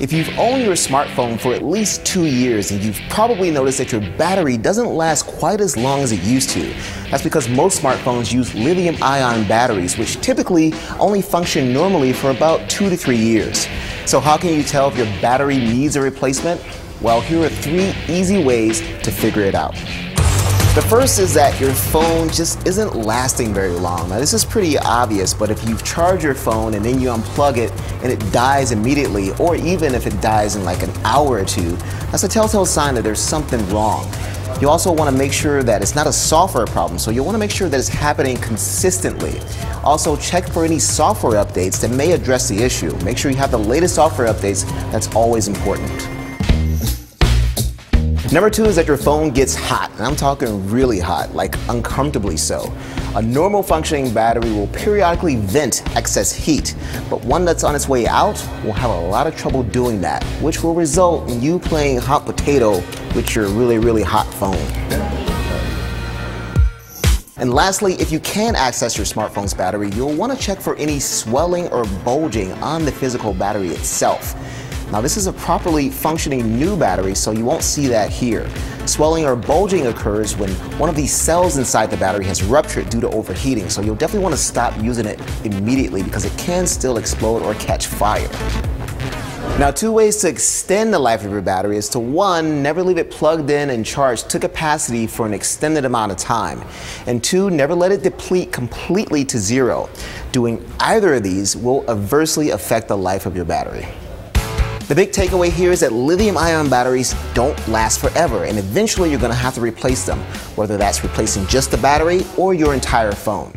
If you've owned your smartphone for at least two years, and you've probably noticed that your battery doesn't last quite as long as it used to. That's because most smartphones use lithium ion batteries, which typically only function normally for about two to three years. So, how can you tell if your battery needs a replacement? Well, here are three easy ways to figure it out. The first is that your phone just isn't lasting very long. Now this is pretty obvious, but if you charge your phone and then you unplug it and it dies immediately, or even if it dies in like an hour or two, that's a telltale sign that there's something wrong. You also want to make sure that it's not a software problem, so you want to make sure that it's happening consistently. Also, check for any software updates that may address the issue. Make sure you have the latest software updates, that's always important. Number two is that your phone gets hot, and I'm talking really hot, like uncomfortably so. A normal functioning battery will periodically vent excess heat, but one that's on its way out will have a lot of trouble doing that, which will result in you playing hot potato with your really, really hot phone. And lastly, if you can access your smartphone's battery, you'll want to check for any swelling or bulging on the physical battery itself. Now this is a properly functioning new battery, so you won't see that here. Swelling or bulging occurs when one of these cells inside the battery has ruptured due to overheating, so you'll definitely want to stop using it immediately because it can still explode or catch fire. Now, two ways to extend the life of your battery is to one, never leave it plugged in and charged to capacity for an extended amount of time. And two, never let it deplete completely to zero. Doing either of these will adversely affect the life of your battery. The big takeaway here is that lithium ion batteries don't last forever, and eventually you're going to have to replace them, whether that's replacing just the battery or your entire phone.